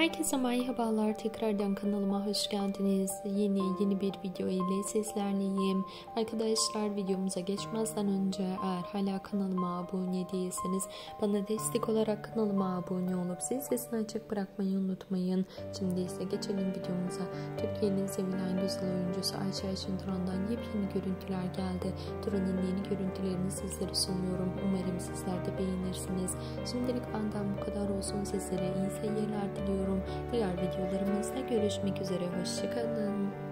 Herkese merhabalar. Tekrardan kanalıma hoş geldiniz. Yeni yeni bir video ile sizlerleyim. Arkadaşlar videomuza geçmezden önce eğer hala kanalıma abone değilseniz bana destek olarak kanalıma abone olup zil sesini açık bırakmayı unutmayın. Şimdi ise geçelim videomuza. Türkiye'nin sevilen güzel oyuncusu Ayşe Ayşin Turan'dan yepyeni görüntüler geldi. Turan'ın yeni görüntülerini sizlere sunuyorum. Umarım sizler de beğenirsiniz. Şimdilik benden bu kadar olsun. Sizlere iyi seyirler diliyorum. Diğer videolarımızda görüşmek üzere. Hoşçakalın.